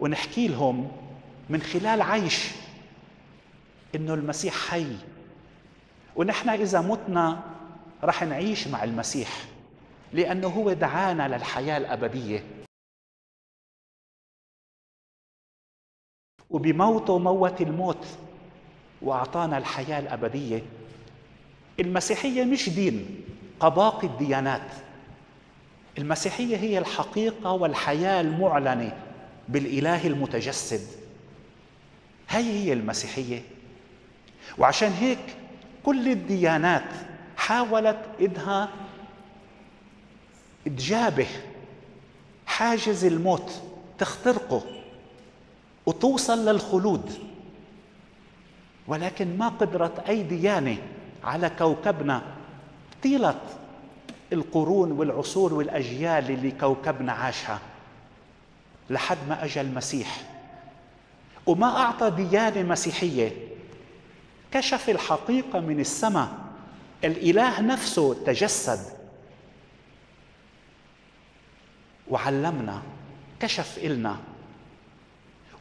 ونحكي لهم من خلال عيش إنه المسيح حي. ونحن إذا متنا رح نعيش مع المسيح لأنه هو دعانا للحياة الأبدية. وبموته موت الموت وأعطانا الحياة الأبدية. المسيحية مش دين كباقي الديانات. المسيحية هي الحقيقة والحياة المعلنة. بالإله المتجسد. هي هي المسيحية. وعشان هيك كل الديانات حاولت انها تجابه حاجز الموت تخترقه وتوصل للخلود. ولكن ما قدرت أي ديانة على كوكبنا. طيلة القرون والعصور والأجيال اللي كوكبنا عاشها. لحد ما اجى المسيح. وما أعطى ديانة مسيحية. كشف الحقيقة من السماء. الإله نفسه تجسد. وعلمنا كشف إلنا.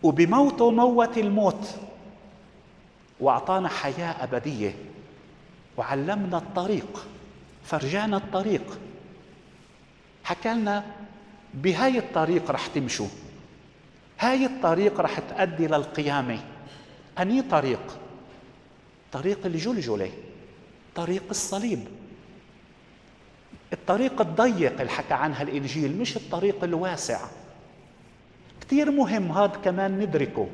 وبموته موت الموت. وأعطانا حياة أبدية. وعلمنا الطريق. فرجانا الطريق. حكى لنا بهاي الطريق رح تمشوا. هاي الطريق رح تؤدي للقيامة أني طريق؟ طريق الجلجلة. طريق الصليب. الطريق الضيق اللي حكى عنها الإنجيل مش الطريق الواسع. كثير مهم هذا كمان ندركه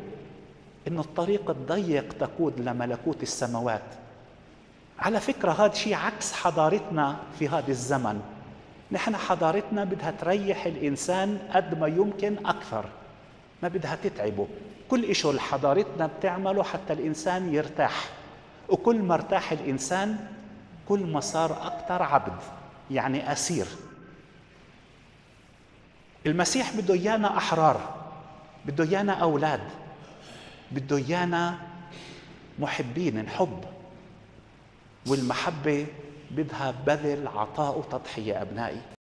إنه الطريق الضيق تقود لملكوت السماوات. على فكرة هذا شيء عكس حضارتنا في هذا الزمن. نحن حضارتنا بدها تريح الإنسان قد ما يمكن أكثر. ما بدها تتعبه. كل إشي حضارتنا بتعمله حتى الإنسان يرتاح. وكل ما ارتاح الإنسان كل ما صار أكثر عبد يعني أسير. المسيح بده إيانا أحرار بده إيانا أولاد بده إيانا محبين نحب والمحبة بدها بذل عطاء وتضحية أبنائي.